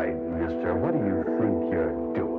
right, mister. What do you think you're doing?